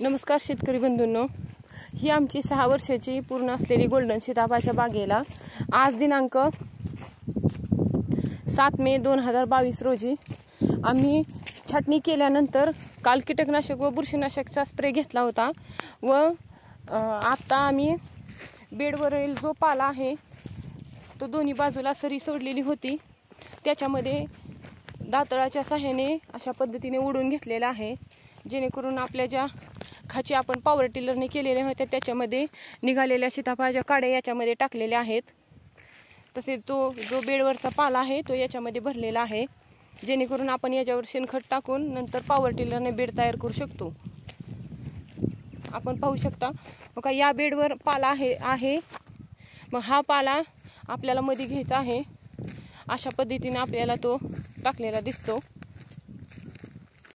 नमस्कार शेतकरी बंधूंनो. ही आमची सहा वर्षाची पूर्ण असलेली गोल्डन सीताफाच्या बागेला आज दिनांक सात मे दोन हजार बावीस रोजी आम्ही छाटणी केल्यानंतर काल कीटकनाशक व बुरशीनाशकचा स्प्रे घेतला होता व आत्ता आम्ही बेडवरील जो पाला आहे तो दोन्ही बाजूला सरी सोडलेली होती. त्याच्यामध्ये दातळाच्या सहाय्याने अशा पद्धतीने ओढून घेतलेला आहे. जेणेकरून आपल्या ज्या खाची आपण पॉवर टिलरने केलेल्या होत्या त्याच्यामध्ये निघालेल्या सीताफळाच्या काड्या याच्यामध्ये टाकलेल्या आहेत. तसेच तो जो बेडवरचा पाला आहे तो याच्यामध्ये भरलेला आहे. जेणेकरून आपण याच्यावर शेणखत टाकून नंतर पॉवर टिलरने बेड तयार करू शकतो. आपण पाहू शकता बघा या बेडवर पाला आहे आहे. मग हा पाला आपल्याला मध्ये घ्यायचा आहे. अशा पद्धतीने आपल्याला तो टाकलेला दिसतो.